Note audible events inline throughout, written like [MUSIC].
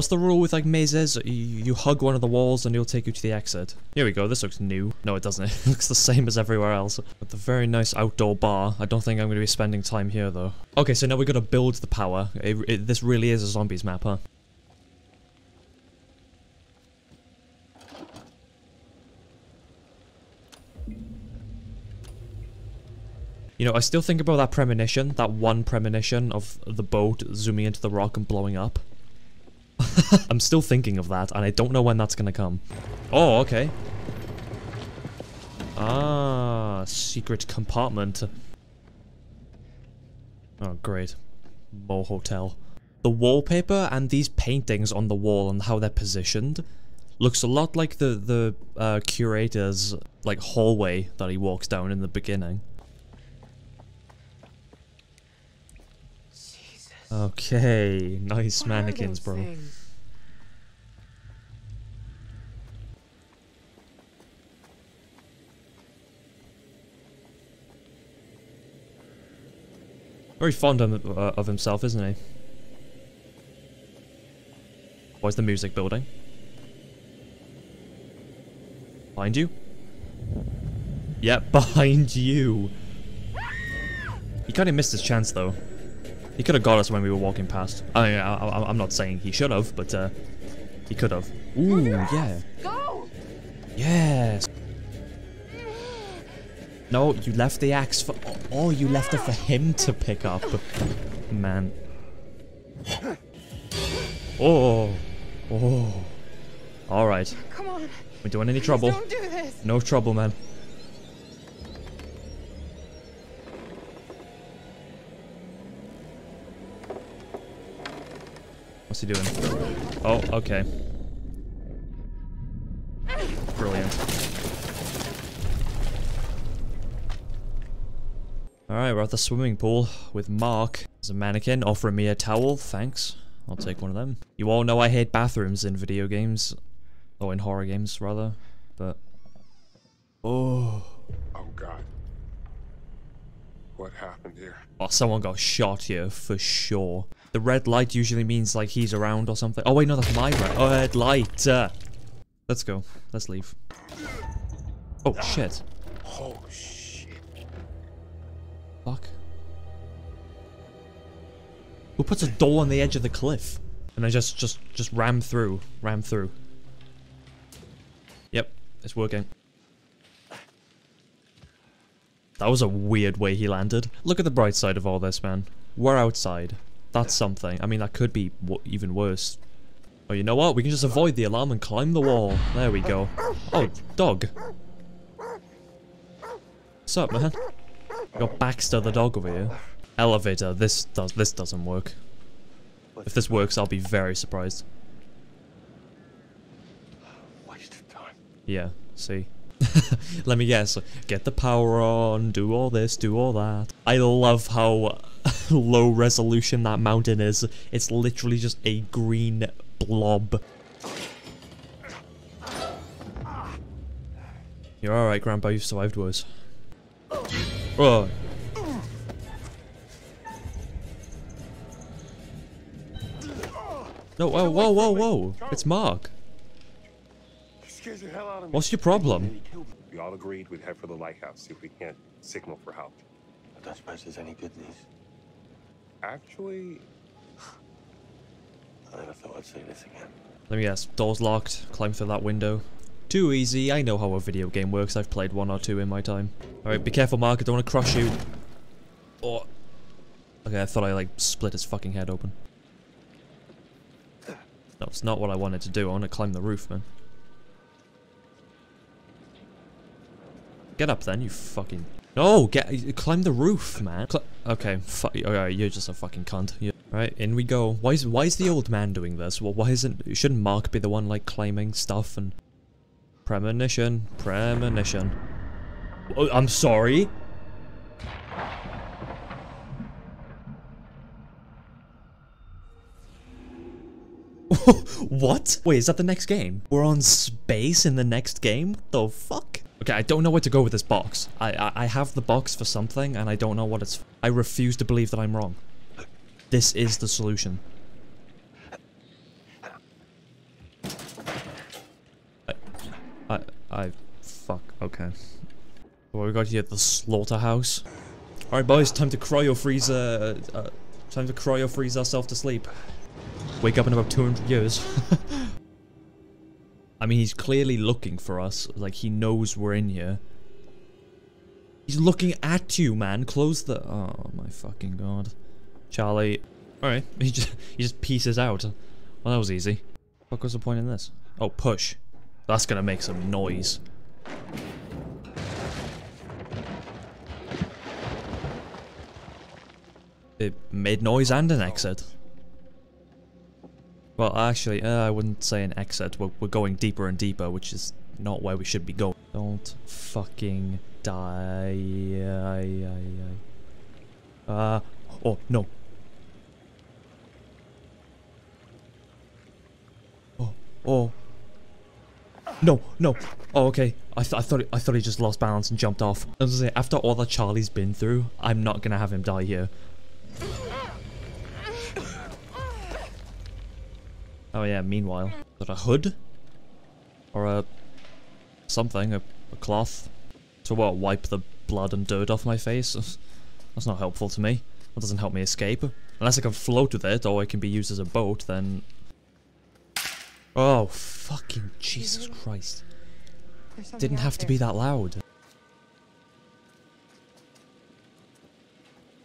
What's the rule with like mazes? You, you hug one of the walls and it'll take you to the exit. Here we go, this looks new. No, it doesn't. [LAUGHS] It looks the same as everywhere else. With a very nice outdoor bar. I don't think I'm going to be spending time here though. Okay, so now we got to build the power. It, it, this really is a zombies map, huh? You know, I still think about that premonition, that one premonition of the boat zooming into the rock and blowing up. [LAUGHS] I'm still thinking of that, and I don't know when that's gonna come. Oh, okay. Ah, secret compartment. Oh, great. More hotel. The wallpaper and these paintings on the wall and how they're positioned looks a lot like the, the uh, curator's like hallway that he walks down in the beginning. Okay, nice mannequins, bro. Things? Very fond of, uh, of himself, isn't he? Why's the music building? Behind you? Yeah, [LAUGHS] behind you. He kind of missed his chance, though. He could have got us when we were walking past. I mean, I, am not saying he should have, but uh, he could have. Ooh, yeah. Go. Yes. No, you left the axe for. Oh, you left it for him to pick up. Man. Oh. Oh. All right. Come on. We don't want any trouble? Don't do this. No trouble, man. What's he doing? Oh, okay. Alright, we're at the swimming pool with Mark. There's a mannequin offering me a towel. Thanks. I'll take one of them. You all know I hate bathrooms in video games. Or in horror games, rather. But... Oh... Oh, God. What happened here? Oh, someone got shot here, for sure. The red light usually means like he's around or something. Oh wait, no, that's my red. Oh, red light. Uh, let's go. Let's leave. Oh shit. Oh shit. Fuck. Who puts a door on the edge of the cliff? And I just, just, just ram through, ram through. Yep, it's working. That was a weird way he landed. Look at the bright side of all this, man. We're outside. That's something. I mean, that could be even worse. Oh, you know what? We can just avoid the alarm and climb the wall. There we go. Oh, dog. What's up, man? Got Baxter the dog over here. Elevator. This does. This doesn't work. If this works, I'll be very surprised. Waste of time. Yeah. See. [LAUGHS] Let me guess. Get the power on. Do all this. Do all that. I love how [LAUGHS] low resolution that mountain is. It's literally just a green blob. You're alright, Grandpa. You've survived worse. Oh. No, whoa, whoa, whoa, whoa. It's Mark. What's your problem? We all agreed we'd head for the lighthouse, see if we can't signal for help. I don't suppose there's any good news. Actually... I never thought I'd see this again. Let me guess. Door's locked. Climb through that window. Too easy. I know how a video game works. I've played one or two in my time. Alright, be careful, Mark. I don't want to crush you. Oh. Okay, I thought I, like, split his fucking head open. That's not what I wanted to do. I want to climb the roof, man. Get up then, you fucking... No, get climb the roof, man. Cl okay, fuck. Alright, you're just a fucking cunt. Yeah. Right, in we go. Why is why is the old man doing this? Well, why isn't shouldn't Mark be the one like climbing stuff and premonition, premonition? Oh, I'm sorry. [LAUGHS] what? Wait, is that the next game? We're on space in the next game? The fuck? Okay, I don't know where to go with this box. I, I, I have the box for something, and I don't know what it's I refuse to believe that I'm wrong. This is the solution. I, fuck, okay. What we got here? The slaughterhouse. Alright boys, time to cryo freeze, uh, uh, time to cryo freeze ourselves to sleep. Wake up in about 200 years. [LAUGHS] I mean, he's clearly looking for us. Like, he knows we're in here. He's looking at you, man. Close the... Oh, my fucking god. Charlie. Alright, [LAUGHS] he just, he just pieces out. Well, that was easy. What was the point in this? Oh, push. That's gonna make some noise. It made noise and an exit. Well, actually, uh, I wouldn't say an exit. We're, we're going deeper and deeper, which is not where we should be going. Don't fucking die. Uh, oh, no. Oh, oh. No, no. Oh, okay. I, th I thought I thought he just lost balance and jumped off. I was gonna say, after all that Charlie's been through, I'm not gonna have him die here. Oh yeah, meanwhile. Is that a hood? Or a... something, a, a cloth? To what, wipe the blood and dirt off my face? [LAUGHS] That's not helpful to me. That doesn't help me escape. Unless I can float with it, or it can be used as a boat, then... Oh, fucking Jesus Christ. Didn't have to be that loud.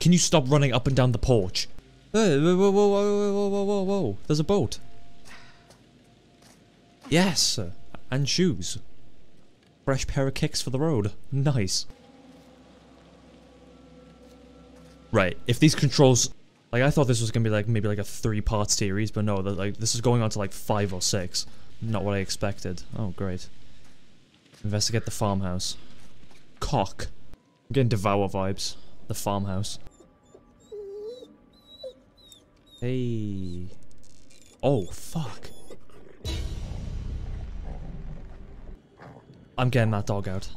Can you stop running up and down the porch? Hey, whoa, whoa, whoa, whoa, whoa, whoa, whoa, There's a boat. Yes! And shoes. Fresh pair of kicks for the road. Nice. Right, if these controls like, I thought this was gonna be like, maybe like a three-part series, but no, like, this is going on to like five or six. Not what I expected. Oh, great. Investigate the farmhouse. Cock. I'm getting Devour vibes. The farmhouse. Hey. Oh, fuck. I'm getting that dog out.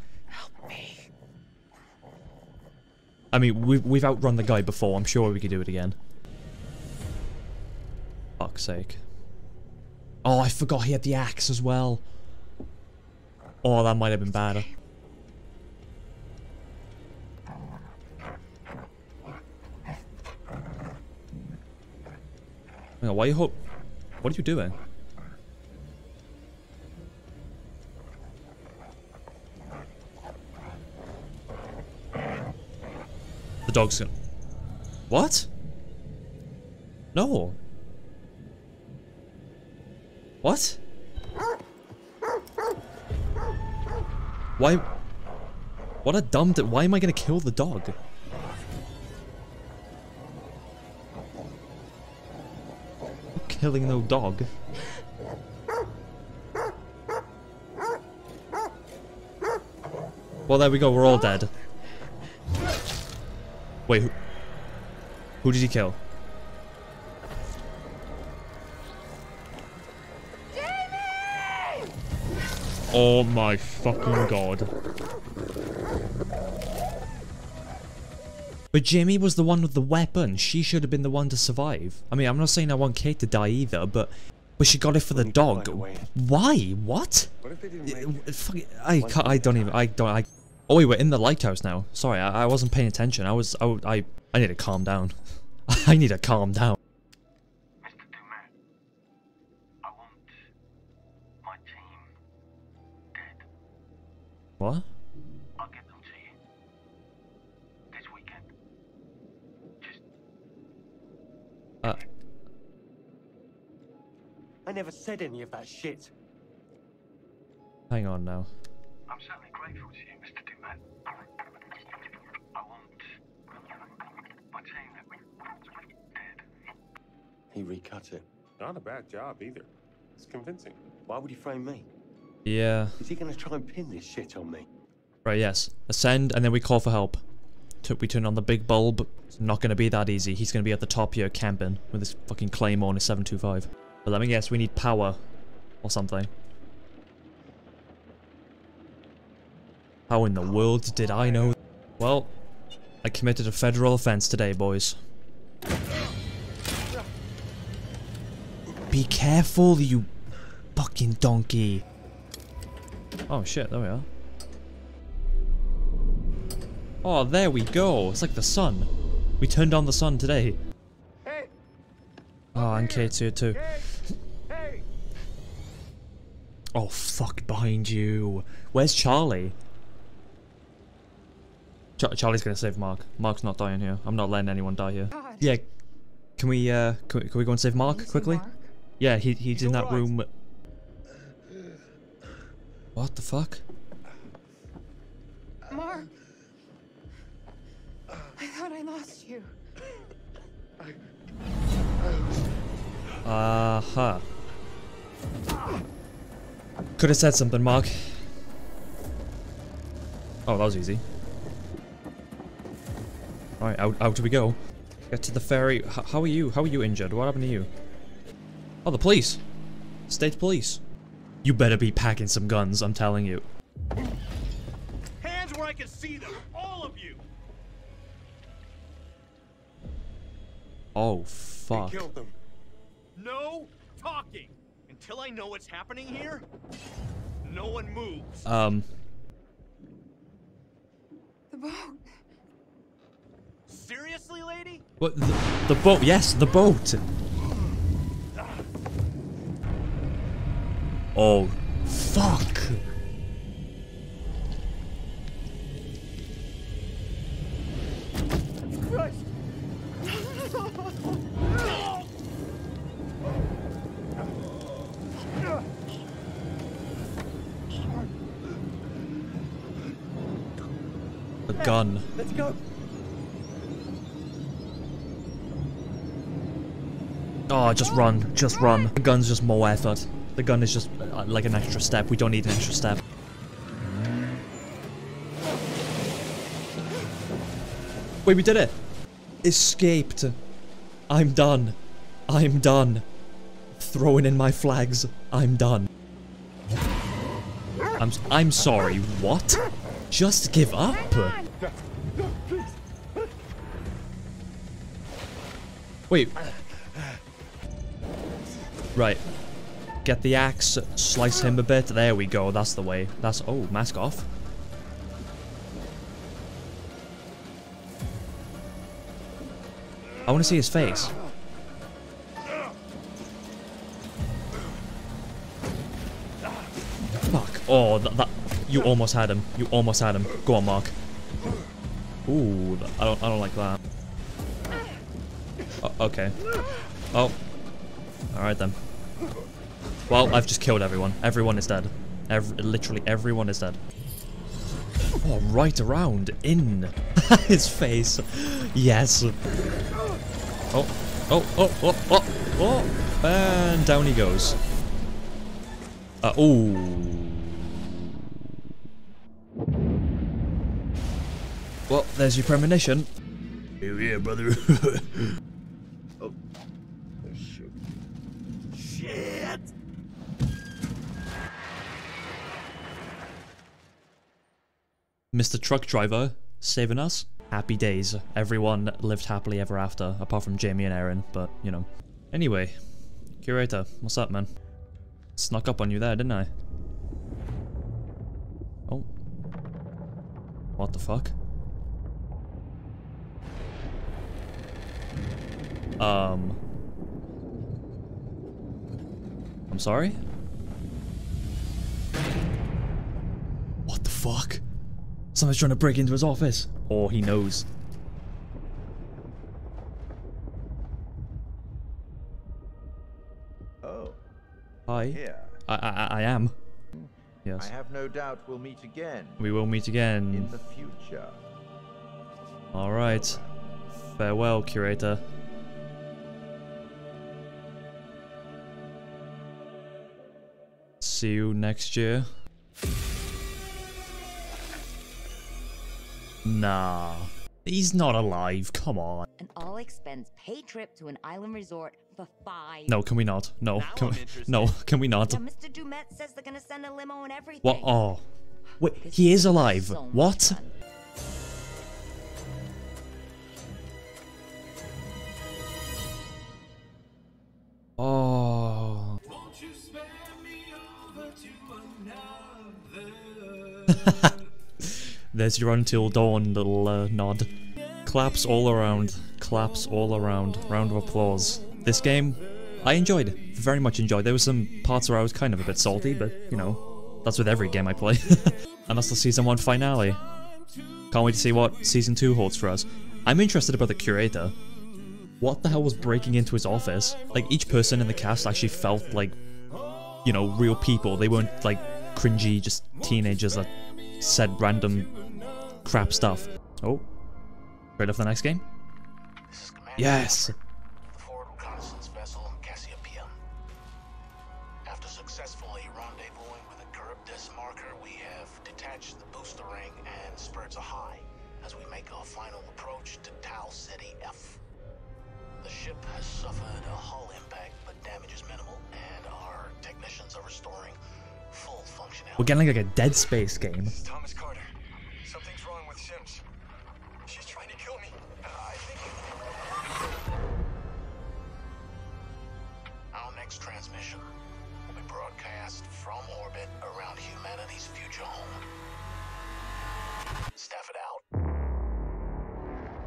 I mean, we've, we've outrun the guy before. I'm sure we could do it again. Fuck's sake. Oh, I forgot he had the axe as well. Oh, that might have been on, why you hope? What are you doing? The dog's gonna... What? No. What? Why? What a dumb... Why am I gonna kill the dog? killing no dog. Well, there we go. We're all dead. Wait, who, who did he kill? Jamie! Oh my fucking god. But Jamie was the one with the weapon. She should have been the one to survive. I mean, I'm not saying I want Kate to die either, but but she got it for the dog. Why? What? what I can't, I don't even. I don't. I. Oh wait, we're in the lighthouse now. Sorry, I, I wasn't paying attention. I was. I. I, I need to calm down. [LAUGHS] I need to calm down. What? Uh. I never said any of that shit. Hang on now. I'm certainly grateful to you, Mr. Du'Met. I want my team dead. He recut it. Not a bad job either. It's convincing. Why would he frame me? Yeah. Is he gonna try and pin this shit on me? Right, yes. Ascend, and then we call for help we turn on the big bulb. It's not going to be that easy. He's going to be at the top here camping with his fucking claymore and his 725. But let me guess, we need power or something. How in the world did I know? Well, I committed a federal offense today, boys. Be careful, you fucking donkey. Oh shit, there we are. Oh, there we go. It's like the sun. We turned on the sun today. Hey! Oh, and K2 too. Hey! Hey! Oh, fuck, behind you. Where's Charlie? Ch Charlie's gonna save Mark. Mark's not dying here. I'm not letting anyone die here. God. Yeah, can we, uh, can we, can we go and save Mark quickly? Mark? Yeah, he, he's in that alright. room. What the fuck? Mark. I thought I lost you. Uh-huh. Could have said something, Mark. Oh, that was easy. Alright, out, out we go. Get to the ferry. H how are you? How are you injured? What happened to you? Oh, the police. State police. You better be packing some guns, I'm telling you. Hands where I can see them! All of you! Oh, fuck. Killed them. No talking! Until I know what's happening here, no one moves. Um, The boat. Seriously, lady? what, the, the boat, yes, the boat. Oh, fuck. Christ! The gun. Let's go! Oh, just run, just run. The gun's just more effort. The gun is just uh, like an extra step. We don't need an extra step. Wait, we did it! Escaped. I'm done. I'm done. Throwing in my flags. I'm done. I'm I'm sorry. What? Just give up. Wait. Right. Get the axe, slice him a bit. There we go. That's the way. That's oh, mask off. I want to see his face. Fuck. Oh, that, that you almost had him. You almost had him. Go on, Mark. Ooh, I don't I don't like that. O- okay. Oh. Alright then. Well, I've just killed everyone. Everyone is dead. Ev literally everyone is dead. Oh, right around. In. [LAUGHS] His face. Yes. Oh. Oh, oh, oh, oh, oh. And down he goes. Uh, ooh. Well, there's your premonition. Here, here, brother. [LAUGHS] Shit! Mr. Truck Driver saving us. Happy days. Everyone lived happily ever after, apart from Jamie and Erin, but, you know. Anyway, Curator, what's up, man? Snuck up on you there, didn't I? Oh. What the fuck? Um. I'm sorry? What the fuck? Someone's trying to break into his office. Or he knows. Oh, Hi. here. I, I, I am. Yes. I have no doubt we'll meet again We will meet in the future. Alright. Farewell, curator. See you next year. Nah. He's not alive, come on. An all expense paid trip to an island resort for five. No, can we not? No, can we, no, can we not? Yeah, Mr. Du'Met says they're gonna send a limo and everything. What? Oh. Wait, This he is alive. so What? fun. There's your Until Dawn little uh, nod. Claps all around. Claps all around. Round of applause. This game, I enjoyed. Very much enjoyed. There were some parts where I was kind of a bit salty, but, you know, that's with every game I play. [LAUGHS] and that's the Season 1 finale. Can't wait to see what Season 2 holds for us. I'm interested about the curator. What the hell was breaking into his office? Like, each person in the cast actually felt like, you know, real people. They weren't, like, cringy, just teenagers that said random crap stuff. Oh. Ready for the next game? Yes! The forward reconnaissance vessel Cassiopeia. After successfully rendezvousing with a Charybdis marker, we have detached the booster ring and spurts a high as we make our final approach to Tau Ceti f. The ship has suffered a hull impact, but damage is minimal, and our technicians are restoring full functionality. We're getting like a Dead Space game. Thomas Carter. Something's wrong with Sims. She's trying to kill me. I think. Our next transmission will be broadcast from orbit around humanity's future home. Staff it out.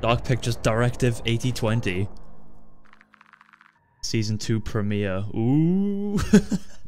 Dark Pictures Directive 8020. Season 2 premiere. Ooh. [LAUGHS]